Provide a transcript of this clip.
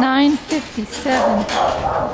957.